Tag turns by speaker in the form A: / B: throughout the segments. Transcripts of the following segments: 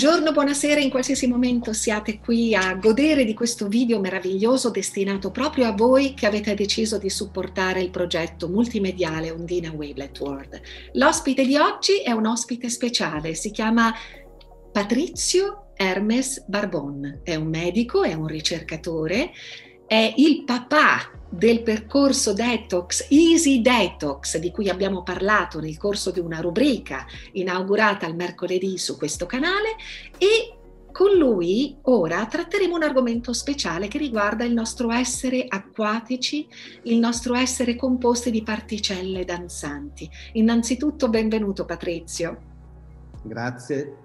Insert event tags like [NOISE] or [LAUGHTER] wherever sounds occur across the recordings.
A: Buongiorno, buonasera, in qualsiasi momento siate qui a godere di questo video meraviglioso destinato proprio a voi che avete deciso di supportare il progetto multimediale Ondina Wavelet World. L'ospite di oggi è un ospite speciale, si chiama Patrizio Hermes Barbon, è un medico, è un ricercatore, è il papà del percorso detox, Easy Detox, di cui abbiamo parlato nel corso di una rubrica inaugurata il mercoledì su questo canale e con lui ora tratteremo un argomento speciale che riguarda il nostro essere acquatici, il nostro essere composti di particelle danzanti. Innanzitutto benvenuto Patrizio.
B: Grazie.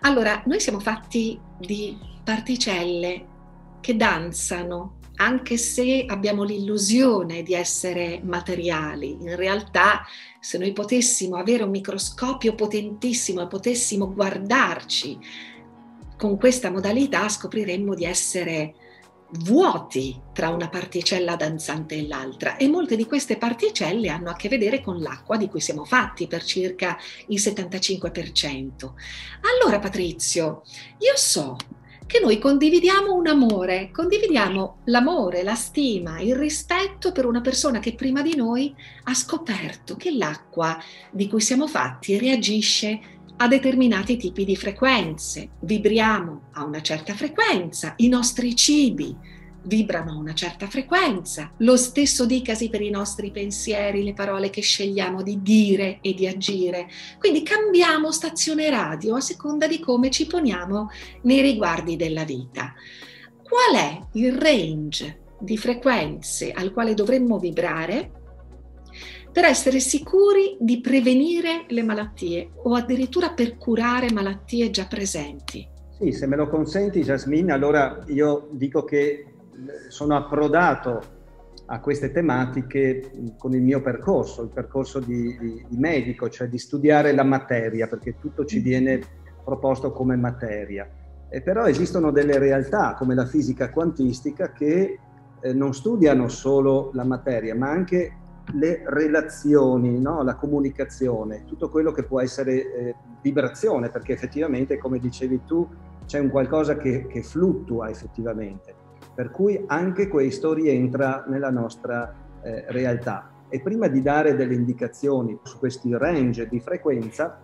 A: Allora, noi siamo fatti di particelle che danzano, anche se abbiamo l'illusione di essere materiali, in realtà se noi potessimo avere un microscopio potentissimo e potessimo guardarci con questa modalità, scopriremmo di essere vuoti tra una particella danzante e l'altra e molte di queste particelle hanno a che vedere con l'acqua di cui siamo fatti per circa il 75%. Allora Patrizio, io so che noi condividiamo un amore, condividiamo l'amore, la stima, il rispetto per una persona che prima di noi ha scoperto che l'acqua di cui siamo fatti reagisce a determinati tipi di frequenze. Vibriamo a una certa frequenza, i nostri cibi vibrano a una certa frequenza. Lo stesso dicasi per i nostri pensieri, le parole che scegliamo di dire e di agire. Quindi cambiamo stazione radio a seconda di come ci poniamo nei riguardi della vita. Qual è il range di frequenze al quale dovremmo vibrare per essere sicuri di prevenire le malattie o addirittura per curare malattie già presenti?
B: Sì, se me lo consenti Jasmine, allora io dico che sono approdato a queste tematiche con il mio percorso, il percorso di, di, di, medico, cioè di studiare la materia, perché tutto ci viene proposto come materia. E però esistono delle realtà come la fisica quantistica che eh, non studiano solo la materia, ma anche le relazioni, no? la comunicazione, tutto quello che può essere eh, vibrazione, perché effettivamente, come dicevi tu, c'è un qualcosa che, che fluttua effettivamente. Per cui anche questo rientra nella nostra eh, realtà. E prima di dare delle indicazioni su questi range di frequenza,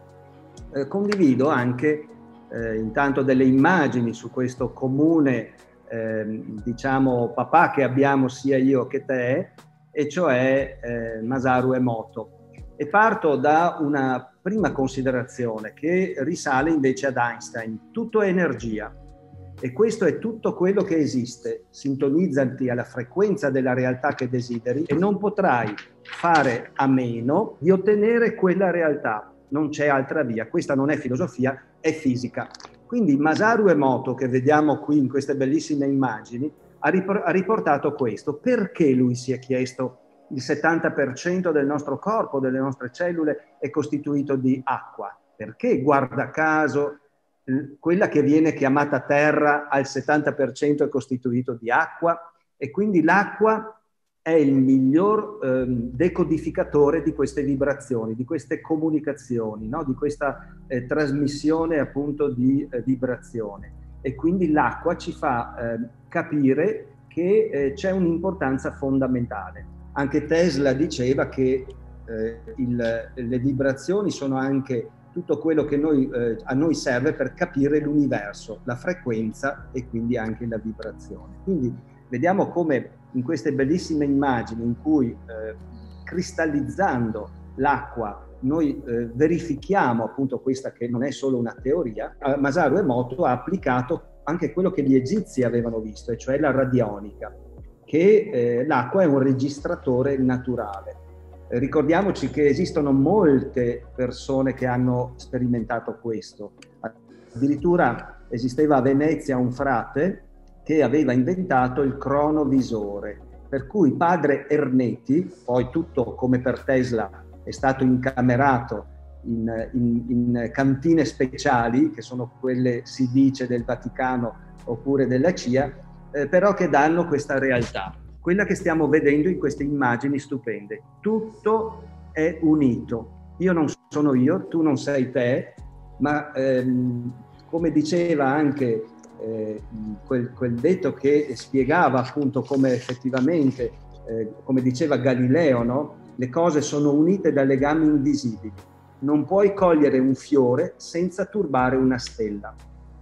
B: eh, condivido anche eh, intanto delle immagini su questo comune, ehm, diciamo, papà che abbiamo sia io che te, e cioè eh, Masaru Emoto. E parto da una prima considerazione che risale invece ad Einstein. Tutto è energia e questo è tutto quello che esiste. Sintonizzati alla frequenza della realtà che desideri e non potrai fare a meno di ottenere quella realtà. Non c'è altra via. Questa non è filosofia, è fisica. Quindi Masaru Emoto, che vediamo qui in queste bellissime immagini, ha, riportato questo. Perché lui si è chiesto il 70% del nostro corpo, delle nostre cellule, è costituito di acqua? Perché, guarda caso, quella che viene chiamata terra al 70% è costituito di acqua e quindi l'acqua è il miglior eh, decodificatore di queste vibrazioni, di queste comunicazioni, no? di questa eh, trasmissione appunto di eh, vibrazione. E quindi l'acqua ci fa ehm, capire che eh, c'è un'importanza fondamentale. Anche Tesla diceva che eh, il, le vibrazioni sono anche tutto quello che noi, eh, a noi serve per capire l'universo, la frequenza e quindi anche la vibrazione. Quindi vediamo come in queste bellissime immagini in cui eh, cristallizzando l'acqua noi eh, verifichiamo appunto questa che non è solo una teoria, Masaru Emoto ha applicato anche quello che gli egizi avevano visto, e cioè la radionica, che eh, l'acqua è un registratore naturale ricordiamoci che esistono molte persone che hanno sperimentato questo. Addirittura esisteva a Venezia un frate che aveva inventato il cronovisore, per cui padre Erneti, poi tutto come per Tesla è stato incamerato in, in, in cantine speciali, che sono quelle si dice del Vaticano oppure della CIA, eh, però che danno questa realtà quella che stiamo vedendo in queste immagini stupende. Tutto è unito. Io non sono io, tu non sei te ma ehm, come diceva anche eh, quel, quel, detto che spiegava appunto come effettivamente, eh, come diceva Galileo, no? le cose sono unite da legami invisibili. Non puoi cogliere un fiore senza turbare una stella.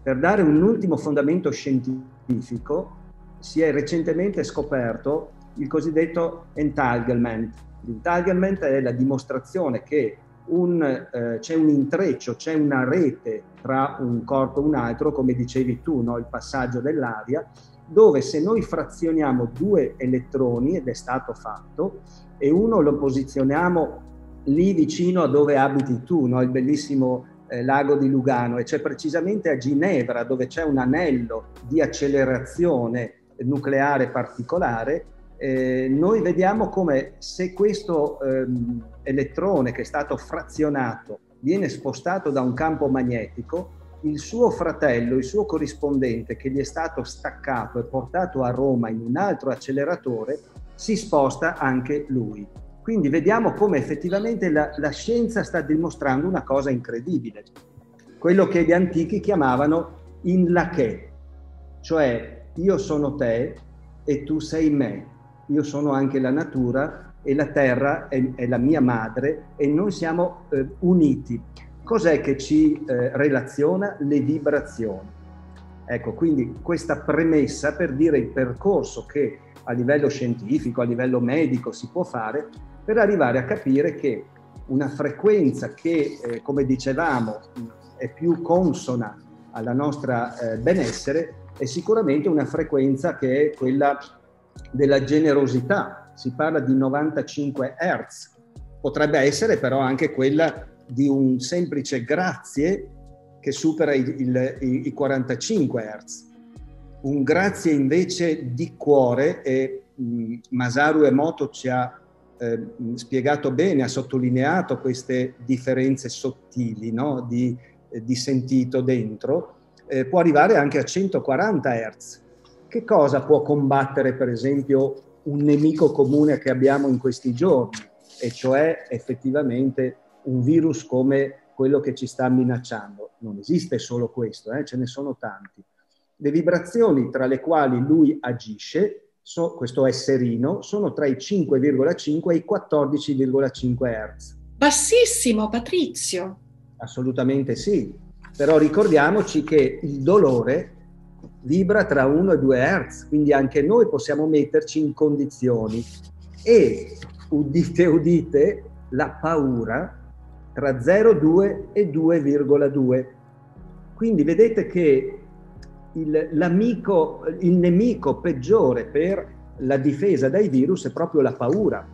B: Per dare un ultimo fondamento scientifico, si è recentemente scoperto il cosiddetto entanglement. L'entanglement è la dimostrazione che un, eh, c'è un intreccio, c'è una rete tra un corpo e un altro, come dicevi tu, no? il passaggio dell'aria, dove se noi frazioniamo due elettroni, ed è stato fatto, e uno lo posizioniamo lì vicino a dove abiti tu, no? il bellissimo eh, lago di Lugano, e c'è precisamente a Ginevra dove c'è un anello di accelerazione nucleare particolare, eh, noi vediamo come se questo ehm, elettrone che è stato frazionato viene spostato da un campo magnetico, il suo fratello, il suo corrispondente che gli è stato staccato e portato a Roma in un altro acceleratore, si sposta anche lui. Quindi vediamo come effettivamente la, la scienza sta dimostrando una cosa incredibile, quello che gli antichi chiamavano in la che, cioè io sono te e tu sei me, io sono anche la natura e la terra è, è la mia madre e noi siamo eh, uniti. Cos'è che ci eh, relaziona? Le vibrazioni. Ecco, quindi questa premessa per dire il percorso che a livello scientifico, a livello medico si può fare per arrivare a capire che una frequenza che, eh, come dicevamo, è più consona alla nostra eh, benessere è sicuramente una frequenza che è quella della generosità, si parla di 95 Hz, potrebbe essere però anche quella di un semplice grazie che supera i, il, i, i 45 Hz. Un grazie invece di cuore, e mh, Masaru Emoto ci ha eh, spiegato bene, ha sottolineato queste differenze sottili no? di, di, sentito dentro, eh, può arrivare anche a 140 Hz che cosa può combattere, per esempio, un nemico comune che abbiamo in questi giorni, e cioè effettivamente un virus come quello che ci sta minacciando. Non esiste solo questo, eh, ce ne sono tanti. Le vibrazioni tra le quali lui agisce, so, questo esserino, sono tra i 5,5 e i 14,5 Hz.
A: Bassissimo, Patrizio.
B: Assolutamente sì, però ricordiamoci che il dolore vibra tra 1 e 2 Hz, quindi anche noi possiamo metterci in condizioni e, udite udite, la paura tra 0,2 e 2,2. Quindi vedete che il, il nemico peggiore per la difesa dai virus è proprio la paura.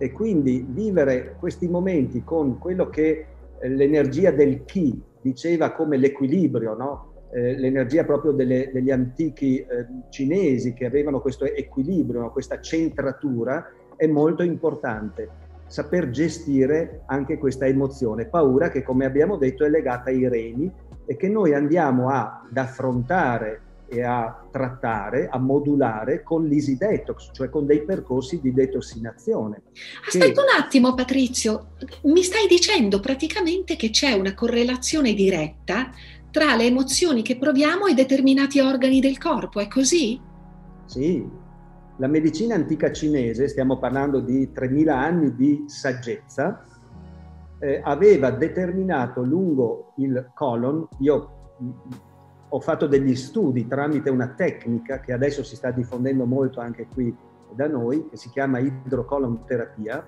B: E quindi vivere questi momenti con quello che l'energia del chi diceva come l'equilibrio, no? eh, l'energia proprio delle, degli antichi eh, cinesi che avevano questo equilibrio, questa centratura, è molto importante. Saper gestire anche questa emozione, paura che come abbiamo detto è legata ai reni e che noi andiamo ad affrontare e a trattare, a modulare con l'easy detox, cioè con dei percorsi di detossinazione.
A: Aspetta che... un attimo Patrizio, mi stai dicendo praticamente che c'è una correlazione diretta tra le emozioni che proviamo e determinati organi del corpo, è così?
B: Sì, la medicina antica cinese, stiamo parlando di 3000 anni di saggezza, eh, aveva determinato lungo il colon, io ho fatto degli studi tramite una tecnica che adesso si sta diffondendo molto anche qui da noi, che si chiama idrocolon terapia,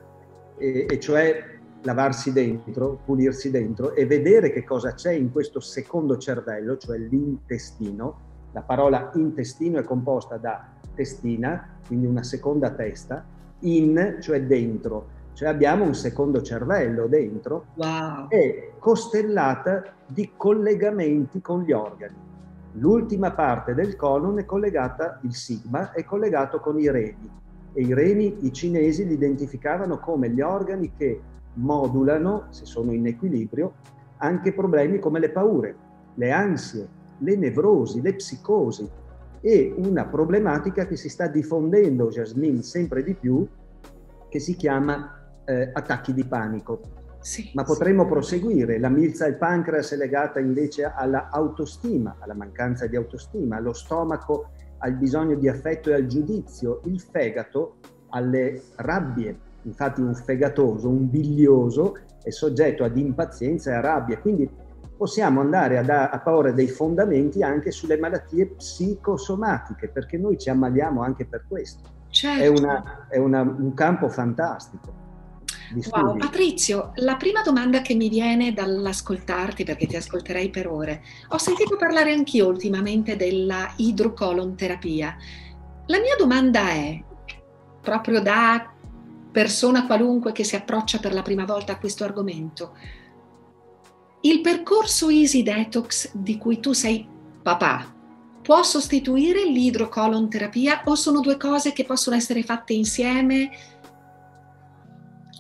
B: e, e cioè lavarsi dentro, pulirsi dentro e vedere che cosa c'è in questo secondo cervello, cioè l'intestino. La parola intestino è composta da testina, quindi una seconda testa, in, cioè dentro, cioè abbiamo un secondo cervello dentro
A: wow.
B: e costellata di collegamenti con gli organi. L'ultima parte del colon è collegata, il sigma, è collegato con i reni e i reni i cinesi li identificavano come gli organi che modulano, se sono in equilibrio, anche problemi come le paure, le ansie, le nevrosi, le psicosi e una problematica che si sta diffondendo, Jasmine, sempre di più, che si chiama eh, attacchi di panico. Sì, ma potremmo sì. proseguire. La milza del pancreas è legata invece all'autostima, alla mancanza di autostima, lo stomaco al bisogno di affetto e al giudizio, il fegato alle rabbie. Infatti un fegatoso, un biglioso è soggetto ad impazienza e a rabbia, quindi possiamo andare a, da, a porre dei fondamenti anche sulle malattie psicosomatiche, perché noi ci ammaliamo anche per questo. Certo. È, una, è una, un campo fantastico.
A: Wow, Patrizio, la prima domanda che mi viene dall'ascoltarti, perché ti ascolterei per ore, ho sentito parlare anch'io ultimamente della idrocolonterapia. La mia domanda è, proprio da persona qualunque che si approccia per la prima volta a questo argomento, il percorso Easy Detox di cui tu sei papà può sostituire l'idrocolonterapia o sono due cose che possono essere fatte insieme?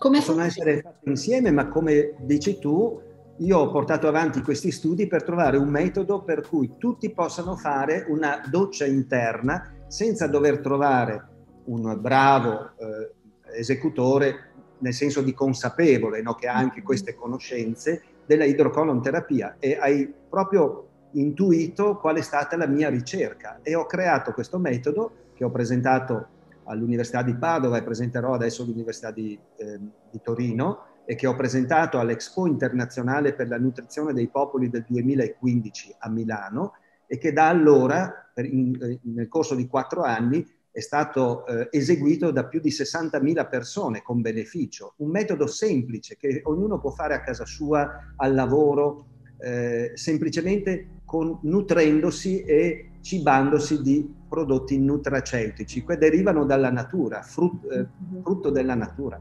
B: Come possono essere fatte insieme, ma come dici tu, io ho portato avanti questi studi per trovare un metodo per cui tutti possano fare una doccia interna senza dover trovare un bravo eh, esecutore, nel senso di consapevole, no? che ha anche queste conoscenze della idrocolonterapia. E hai proprio intuito qual è stata la mia ricerca. E ho creato questo metodo che ho presentato all'Università di Padova e presenterò adesso all'Università di, eh, di Torino e che ho presentato all'Expo internazionale per la nutrizione dei popoli del 2015 a Milano e che da allora, in, eh, nel corso di quattro anni, è stato eh, eseguito da più di 60.000 persone con beneficio. Un metodo semplice che ognuno può fare a casa sua, al lavoro, eh, semplicemente con, nutrendosi e cibandosi di prodotti nutraceutici che derivano dalla natura, frutto, eh, mm-hmm. frutto della natura.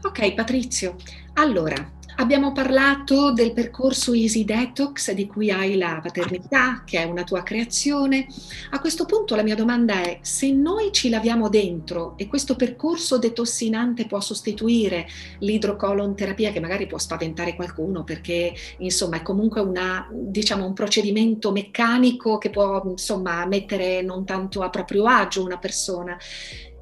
A: Ok Patrizio, allora abbiamo parlato del percorso Easy Detox di cui hai la paternità, che è una tua creazione. A questo punto la mia domanda è se noi ci laviamo dentro e questo percorso detossinante può sostituire l'idrocolonterapia che magari può spaventare qualcuno perché insomma è comunque una, diciamo, un procedimento meccanico che può insomma mettere non tanto a proprio agio una persona.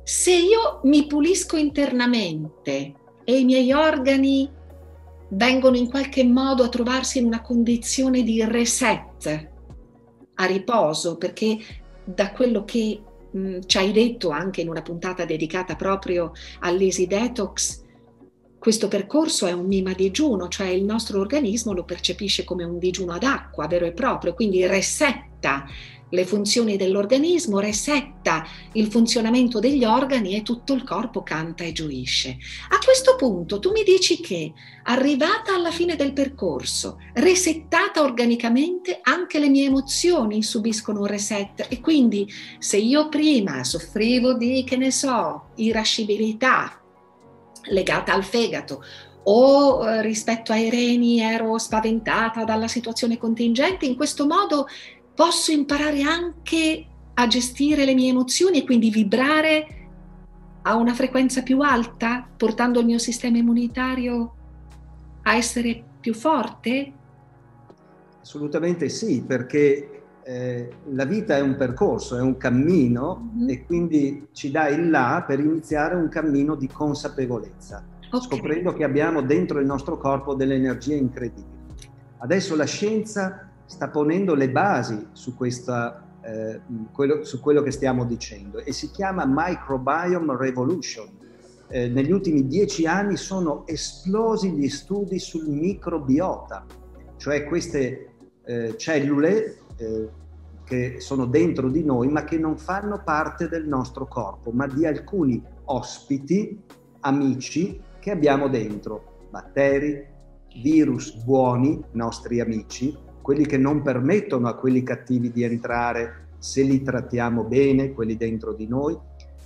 A: Se io mi pulisco internamente e i miei organi vengono in qualche modo a trovarsi in una condizione di reset, a riposo, perché da quello che mh, ci hai detto anche in una puntata dedicata proprio all'Easy Detox, questo percorso è un mima digiuno, cioè il nostro organismo lo percepisce come un digiuno ad acqua vero e proprio, quindi resetta le funzioni dell'organismo, resetta il funzionamento degli organi e tutto il corpo canta e gioisce. A questo punto tu mi dici che, arrivata alla fine del percorso, resettata organicamente, anche le mie emozioni subiscono un reset e quindi se io prima soffrivo di, che ne so, irascibilità legata al fegato o eh, rispetto ai reni ero spaventata dalla situazione contingente, in questo modo posso imparare anche a gestire le mie emozioni e quindi vibrare a una frequenza più alta, portando il mio sistema immunitario a essere più forte?
B: Assolutamente sì, perché eh, la vita è un percorso, è un cammino mm-hmm. e quindi ci dà il là per iniziare un cammino di consapevolezza, okay. scoprendo che abbiamo dentro il nostro corpo delle energie incredibili. Adesso la scienza sta ponendo le basi su, questa, eh, quello, su quello che stiamo dicendo e si chiama Microbiome Revolution. Eh, negli ultimi dieci anni sono esplosi gli studi sul microbiota, cioè queste eh, cellule eh, che sono dentro di noi ma che non fanno parte del nostro corpo, ma di alcuni ospiti, amici che abbiamo dentro, batteri, virus buoni, nostri amici, quelli che non permettono a quelli cattivi di entrare se li trattiamo bene, quelli dentro di noi,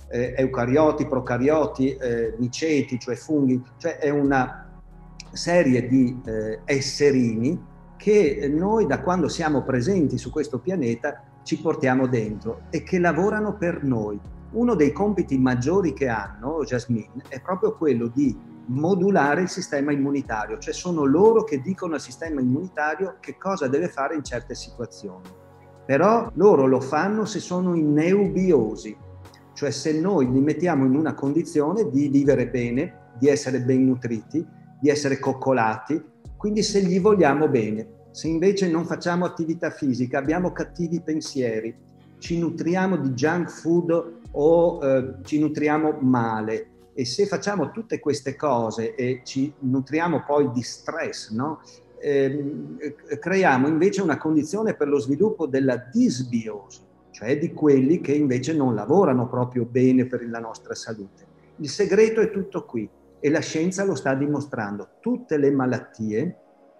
B: eh, eucarioti, procarioti, eh, miceti, cioè funghi, cioè è una serie di eh, esserini che noi da quando siamo presenti su questo pianeta ci portiamo dentro e che lavorano per noi. Uno dei compiti maggiori che hanno, Jasmine, è proprio quello di modulare il sistema immunitario, cioè sono loro che dicono al sistema immunitario che cosa deve fare in certe situazioni. Però loro lo fanno se sono in neubiosi, cioè se noi li mettiamo in una condizione di vivere bene, di essere ben nutriti di essere coccolati, quindi se gli vogliamo bene. Se invece non facciamo attività fisica, abbiamo cattivi pensieri, ci nutriamo di junk food o eh, ci nutriamo male e se facciamo tutte queste cose e ci nutriamo poi di stress, no? eh, creiamo invece una condizione per lo sviluppo della disbiosi, cioè di quelli che invece non lavorano proprio bene per la nostra salute. Il segreto è tutto qui e la scienza lo sta dimostrando. Tutte le malattie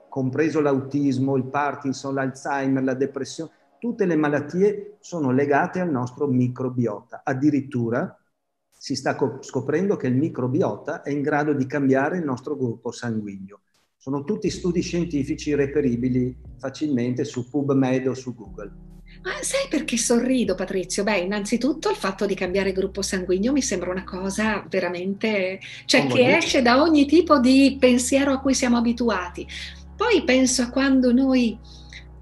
B: compreso l'autismo, il Parkinson, l'Alzheimer, la depressione, tutte le malattie sono legate al nostro microbiota. Addirittura si sta scoprendo che il microbiota è in grado di cambiare il nostro gruppo sanguigno. Sono tutti studi scientifici reperibili facilmente su PubMed o su Google.
A: Ma sai perché sorrido, Patrizio? Beh, innanzitutto il fatto di cambiare gruppo sanguigno mi sembra una cosa veramente, cioè che esce da ogni tipo di pensiero a cui siamo abituati. Poi penso a quando noi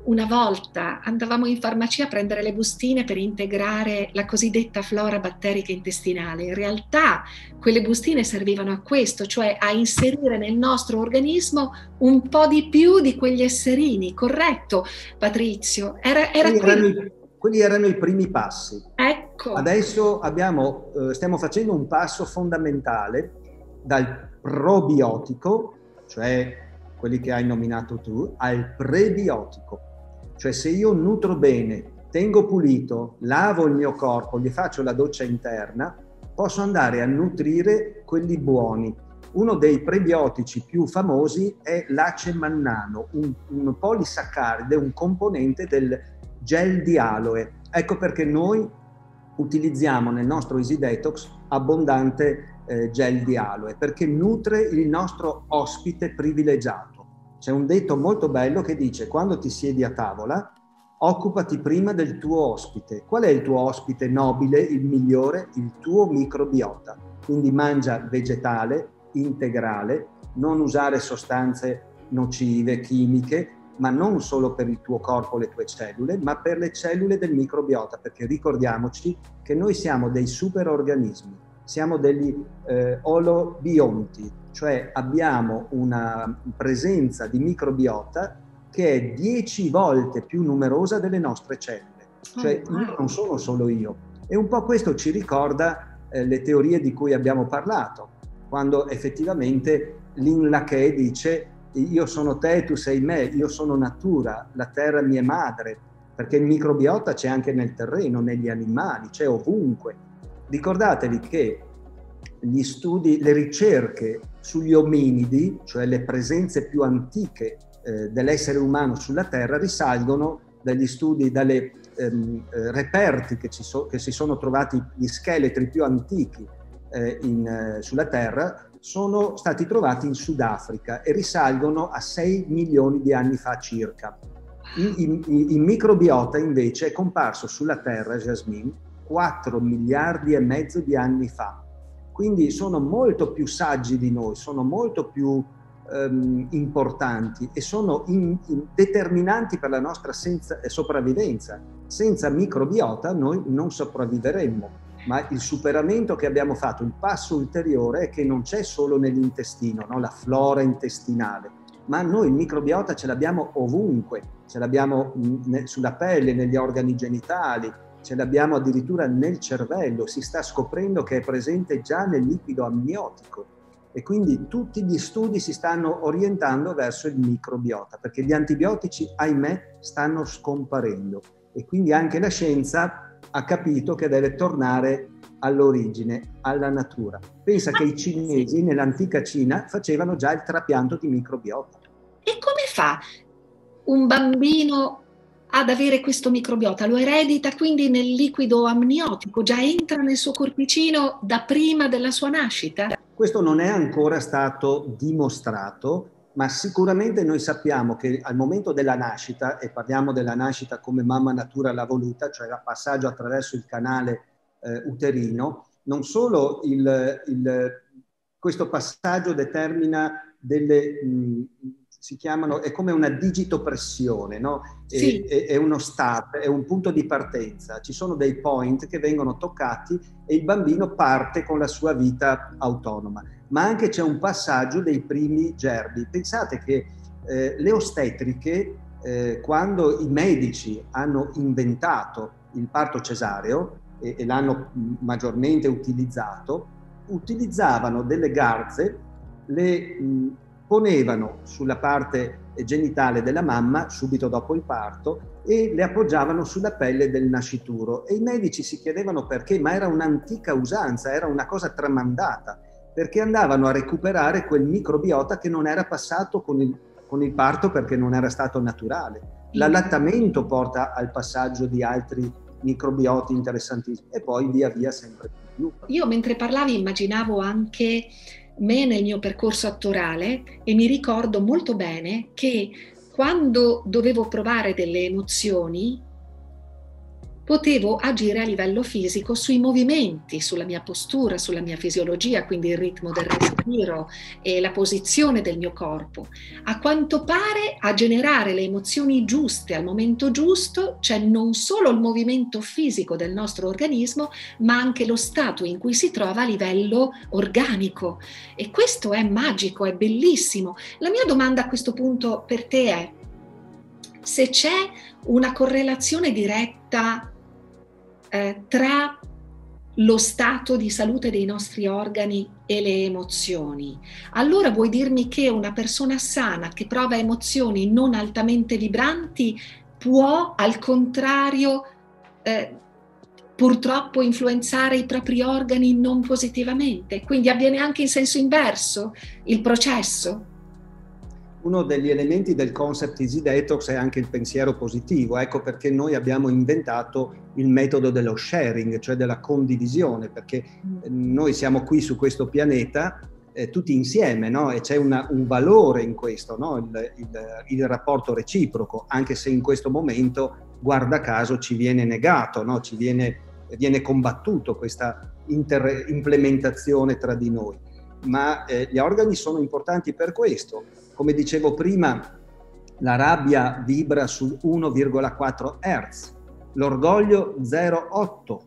A: una volta andavamo in farmacia a prendere le bustine per integrare la cosiddetta flora batterica intestinale. In realtà quelle bustine servivano a questo, cioè a inserire nel nostro organismo un po' di più di quegli esserini, corretto Patrizio?
B: Era, era quelli, erano i, quelli, erano i, primi passi.
A: Ecco.
B: Adesso abbiamo, eh, stiamo facendo un passo fondamentale dal probiotico, cioè quelli che hai nominato tu, al prebiotico. Cioè se io nutro bene, tengo pulito, lavo il mio corpo, gli faccio la doccia interna, posso andare a nutrire quelli buoni. Uno dei prebiotici più famosi è l'ace mannano, un, un polisaccaride, un componente del gel di aloe. Ecco perché noi utilizziamo nel nostro Easy Detox abbondante eh, gel di aloe perché nutre il nostro ospite privilegiato. C'è un detto molto bello che dice quando ti siedi a tavola occupati prima del tuo ospite. Qual è il tuo ospite nobile, il migliore? Il tuo microbiota. Quindi mangia vegetale, integrale, non usare sostanze nocive, chimiche, ma non solo per il tuo corpo, le tue cellule, ma per le cellule del microbiota, perché ricordiamoci che noi siamo dei superorganismi siamo degli eh, olobionti, cioè abbiamo una presenza di microbiota che è dieci volte più numerosa delle nostre cellule. Cioè oh, io non sono solo io. E un po' questo ci ricorda eh, le teorie di cui abbiamo parlato, quando effettivamente Lin Laché dice io sono te, tu sei me, io sono natura, la terra mia madre, perché il microbiota c'è anche nel terreno, negli animali, c'è ovunque ricordatevi che gli studi, le ricerche sugli ominidi, cioè le presenze più antiche eh, dell'essere umano sulla Terra, risalgono dagli studi, dalle ehm, eh, reperti che, so, che, si sono trovati, gli scheletri più antichi eh, in, eh, sulla Terra, sono stati trovati in Sudafrica e risalgono a 6 milioni di anni fa circa. Il microbiota invece è comparso sulla Terra, Jasmine, 4 miliardi e mezzo di anni fa. Quindi sono molto più saggi di noi, sono molto più ehm, importanti e sono in, in determinanti per la nostra senza, eh, sopravvivenza. Senza microbiota noi non sopravviveremmo ma il superamento che abbiamo fatto, il passo ulteriore è che non c'è solo nell'intestino, no? la flora intestinale, ma noi il microbiota ce l'abbiamo ovunque, ce l'abbiamo sulla pelle, negli organi genitali, ce l'abbiamo addirittura nel cervello, si sta scoprendo che è presente già nel liquido amniotico e quindi tutti gli studi si stanno orientando verso il microbiota, perché gli antibiotici, ahimè, stanno scomparendo e quindi anche la scienza ha capito che deve tornare all'origine, alla natura. Pensa che i cinesi nell'antica Cina facevano già il trapianto di microbiota.
A: E come fa un bambino ad avere questo microbiota, lo eredita quindi nel liquido amniotico, già entra nel suo corpicino da prima della sua nascita?
B: Questo non è ancora stato dimostrato, ma sicuramente noi sappiamo che al momento della nascita, e parliamo della nascita come mamma natura l'ha voluta, cioè il passaggio attraverso il canale eh, uterino, non solo il, il, questo passaggio determina delle mh, si chiamano, è come una digitopressione, no? Sì. È, è, uno start, è un punto di partenza, ci sono dei point che vengono toccati e il bambino parte con la sua vita autonoma, ma anche c'è un passaggio dei primi gerbi. Pensate che eh, le ostetriche, eh, quando i medici hanno inventato il parto cesareo e, e l'hanno maggiormente utilizzato, utilizzavano delle garze, le mh, ponevano sulla parte genitale della mamma subito dopo il parto e le appoggiavano sulla pelle del nascituro. E i medici si chiedevano perché, ma era un'antica usanza, era una cosa tramandata, perché andavano a recuperare quel microbiota che non era passato con il, con il parto perché non era stato naturale. L'allattamento porta al passaggio di altri microbioti interessantissimi e poi via via sempre più.
A: Io mentre parlavi immaginavo anche me nel mio percorso attorale e mi ricordo molto bene che quando dovevo provare delle emozioni potevo agire a livello fisico sui movimenti, sulla mia postura, sulla mia fisiologia, quindi il ritmo del respiro e la posizione del mio corpo. A quanto pare a generare le emozioni giuste al momento giusto c'è non solo il movimento fisico del nostro organismo, ma anche lo stato in cui si trova a livello organico. E questo è magico, è bellissimo. La mia domanda a questo punto per te è se c'è una correlazione diretta eh, tra lo stato di salute dei nostri organi e le emozioni. Allora vuoi dirmi che una persona sana che prova emozioni non altamente vibranti può al contrario eh, purtroppo influenzare i propri organi non positivamente? Quindi avviene anche in senso inverso il processo?
B: Uno degli elementi del concept Easy Detox è anche il pensiero positivo, ecco perché noi abbiamo inventato il metodo dello sharing, cioè della condivisione, perché mm. noi siamo qui su questo pianeta eh, tutti insieme no? e c'è una, un valore in questo, no? il, il, il, rapporto reciproco, anche se in questo momento, guarda caso, ci viene negato, no? ci viene, viene combattuto questa inter- implementazione tra di noi. Ma eh, gli organi sono importanti per questo come dicevo prima, la rabbia vibra su 1,4 Hz, l'orgoglio 0,8,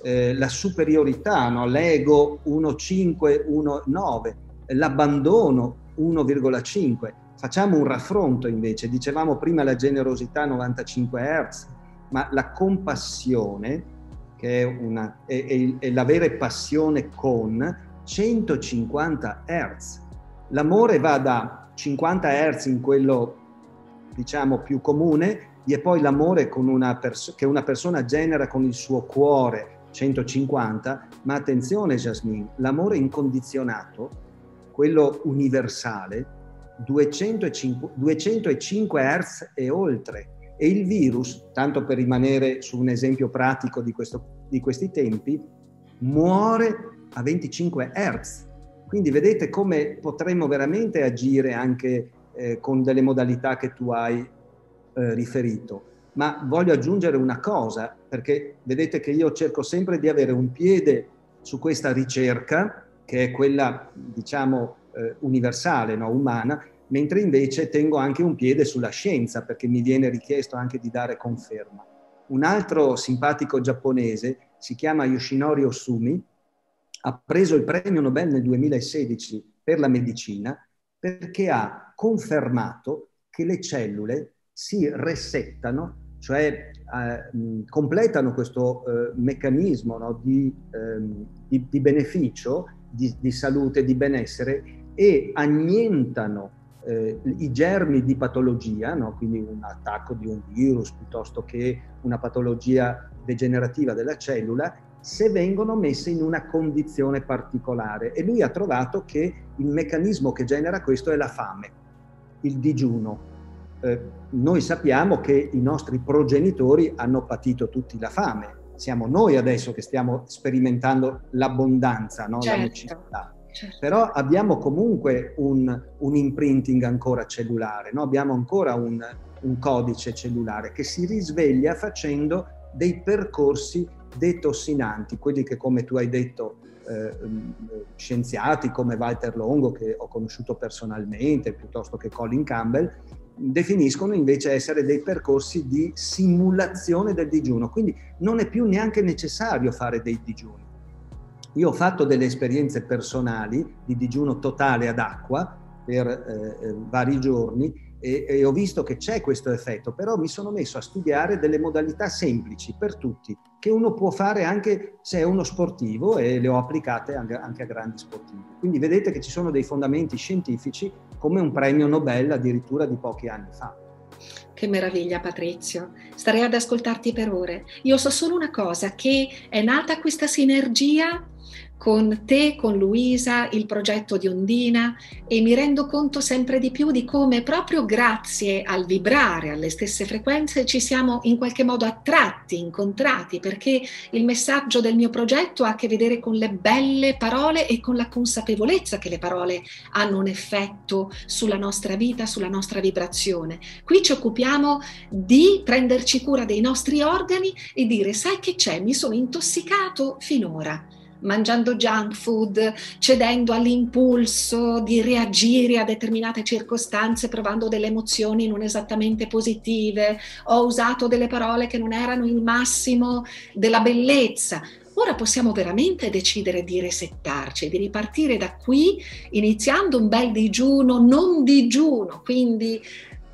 B: eh, la superiorità, no? l'ego 1,5, 1,9, l'abbandono 1,5. Facciamo un raffronto invece, dicevamo prima la generosità 95 Hz, ma la compassione, che è, una, è, è, è l'avere passione con 150 Hz. L'amore va da 50 Hz in quello diciamo più comune e poi l'amore pers- che una persona genera con il suo cuore 150, ma attenzione Jasmine, l'amore incondizionato, quello universale, 205, 205 Hz e oltre. E il virus, tanto per rimanere su un esempio pratico di, questo, di questi tempi, muore a 25 Hz quindi vedete come potremmo veramente agire anche eh, con delle modalità che tu hai eh, riferito. Ma voglio aggiungere una cosa, perché vedete che io cerco sempre di avere un piede su questa ricerca, che è quella, diciamo, eh, universale, no? umana, mentre invece tengo anche un piede sulla scienza, perché mi viene richiesto anche di dare conferma. Un altro simpatico giapponese si chiama Yoshinori Osumi, ha preso il premio Nobel nel 2016 per la medicina perché ha confermato che le cellule si resettano, cioè eh, completano questo eh, meccanismo no, di, eh, di, di, beneficio, di, di, salute, di benessere e annientano eh, i germi di patologia, no, quindi un attacco di un virus piuttosto che una patologia degenerativa della cellula se vengono messe in una condizione particolare. E lui ha trovato che il meccanismo che genera questo è la fame, il digiuno. Eh, noi sappiamo che i nostri progenitori hanno patito tutti la fame, siamo noi adesso che stiamo sperimentando l'abbondanza, no? certo. la necessità. Certo. Però abbiamo comunque un, un imprinting ancora cellulare, no? abbiamo ancora un, un codice cellulare che si risveglia facendo dei percorsi detossinanti, quelli che come tu hai detto eh, scienziati come Walter Longo, che ho conosciuto personalmente, piuttosto che Colin Campbell, definiscono invece essere dei percorsi di simulazione del digiuno, quindi non è più neanche necessario fare dei digiuni. Io ho fatto delle esperienze personali di digiuno totale ad acqua per eh, eh vari giorni e, e, ho visto che c'è questo effetto, però mi sono messo a studiare delle modalità semplici per tutti, che uno può fare anche se è uno sportivo e le ho applicate anche, a grandi sportivi. Quindi vedete che ci sono dei fondamenti scientifici come un premio Nobel addirittura di pochi anni fa.
A: Che meraviglia Patrizio, starei ad ascoltarti per ore. Io so solo una cosa, che è nata questa sinergia con te, con Luisa, il progetto di Ondina e mi rendo conto sempre di più di come proprio grazie al vibrare alle stesse frequenze ci siamo in qualche modo attratti, incontrati, perché il messaggio del mio progetto ha a che vedere con le belle parole e con la consapevolezza che le parole hanno un effetto sulla nostra vita, sulla nostra vibrazione. Qui ci occupiamo di prenderci cura dei nostri organi e dire sai che c'è, mi sono intossicato finora mangiando junk food, cedendo all'impulso di reagire a determinate circostanze, provando delle emozioni non esattamente positive, ho usato delle parole che non erano il massimo della bellezza. Ora possiamo veramente decidere di resettarci, di ripartire da qui, iniziando un bel digiuno, non digiuno, quindi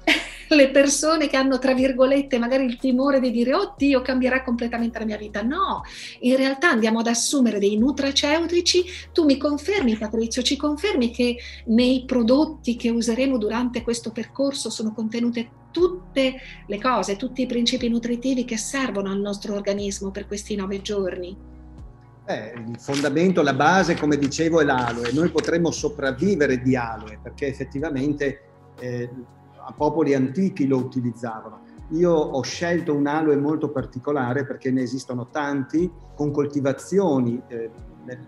A: [LAUGHS] le persone che hanno, tra virgolette, magari il timore di dire, oddio, cambierà completamente la mia vita. No, in realtà andiamo ad assumere dei nutraceutici. Tu mi confermi, Patrizio, ci confermi che nei prodotti che useremo durante questo percorso sono contenute tutte le cose, tutti i principi nutritivi che servono al nostro organismo per questi nove giorni?
B: Eh, il fondamento, la base, come dicevo, è l'aloe. Noi potremmo sopravvivere di aloe perché effettivamente eh, popoli antichi lo utilizzavano. Io ho scelto un aloe molto particolare perché ne esistono tanti con coltivazioni eh,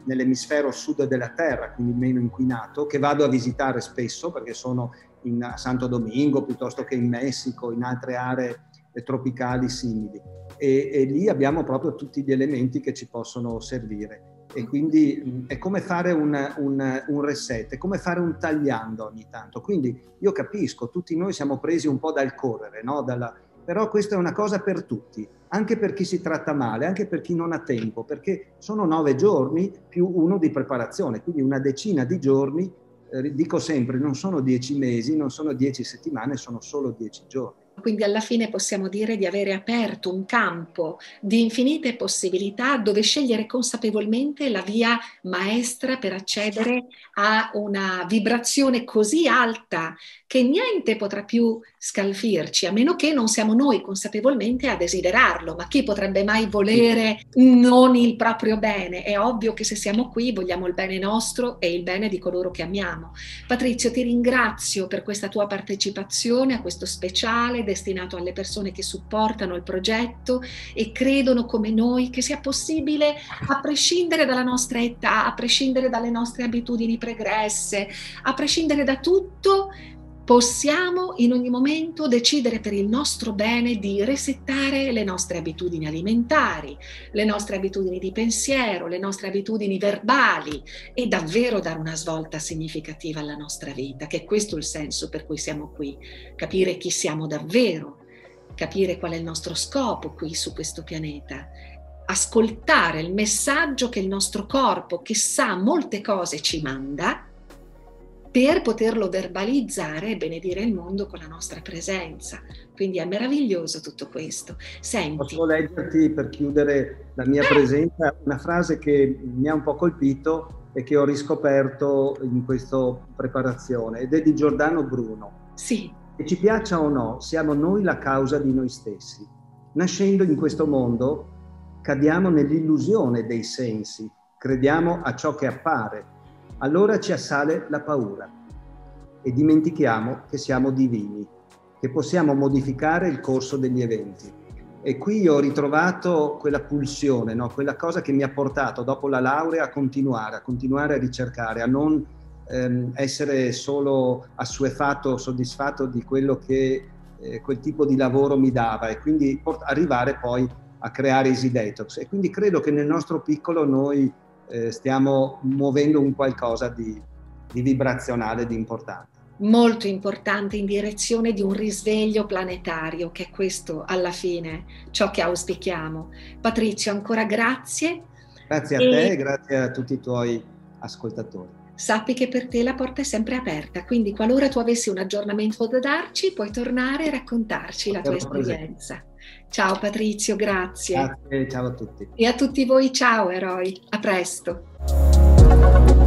B: nell'emisfero sud della Terra, quindi meno inquinato, che vado a visitare spesso perché sono in Santo Domingo piuttosto che in Messico, in altre aree tropicali simili. E, e lì abbiamo proprio tutti gli elementi che ci possono servire e quindi mh, è come fare un, un, un, reset, è come fare un tagliando ogni tanto. Quindi io capisco, tutti noi siamo presi un po' dal correre, no? Dalla, però questa è una cosa per tutti, anche per chi si tratta male, anche per chi non ha tempo, perché sono nove giorni più uno di preparazione, quindi una decina di giorni, eh, dico sempre, non sono dieci mesi, non sono dieci settimane, sono solo dieci giorni.
A: Quindi alla fine possiamo dire di avere aperto un campo di infinite possibilità dove scegliere consapevolmente la via maestra per accedere a una vibrazione così alta che niente potrà più scalfirci, a meno che non siamo noi consapevolmente a desiderarlo. Ma chi potrebbe mai volere non il proprio bene? È ovvio che se siamo qui vogliamo il bene nostro e il bene di coloro che amiamo. Patrizio, ti ringrazio per questa tua partecipazione a questo speciale destinato alle persone che supportano il progetto e credono come noi che sia possibile, a prescindere dalla nostra età, a prescindere dalle nostre abitudini pregresse, a prescindere da tutto, possiamo in ogni momento decidere per il nostro bene di resettare le nostre abitudini alimentari, le nostre abitudini di pensiero, le nostre abitudini verbali e davvero dare una svolta significativa alla nostra vita, che è questo il senso per cui siamo qui, capire chi siamo davvero, capire qual è il nostro scopo qui su questo pianeta ascoltare il messaggio che il nostro corpo, che sa molte cose, ci manda per poterlo verbalizzare e benedire il mondo con la nostra presenza. Quindi è meraviglioso tutto questo.
B: Senti. Posso leggerti per chiudere la mia eh. presenza una frase che mi ha un po' colpito e che ho riscoperto in questa preparazione ed è di Giordano Bruno.
A: Sì.
B: Che ci piaccia o no, siamo noi la causa di noi stessi. Nascendo in questo mondo, cadiamo nell'illusione dei sensi, crediamo a ciò che appare allora ci assale la paura e dimentichiamo che siamo divini, che possiamo modificare il corso degli eventi. E qui ho ritrovato quella pulsione, no? quella cosa che mi ha portato dopo la laurea a continuare, a continuare a ricercare, a non ehm, essere solo assuefatto, soddisfatto di quello che eh, quel tipo di lavoro mi dava e quindi port- arrivare poi a creare Easy Detox. E quindi credo che nel nostro piccolo noi eh, stiamo muovendo un qualcosa di, di vibrazionale, di importante
A: molto importante in direzione di un risveglio planetario, che è questo alla fine ciò che auspichiamo. Patrizio, ancora grazie.
B: Grazie a e... te e grazie a tutti i tuoi ascoltatori.
A: Sappi che per te la porta è sempre aperta, quindi qualora tu avessi un aggiornamento da darci, puoi tornare e raccontarci la tua esperienza. Presente. Ciao Patrizio, grazie.
B: Grazie, ciao a tutti.
A: E a tutti voi, ciao eroi, a presto.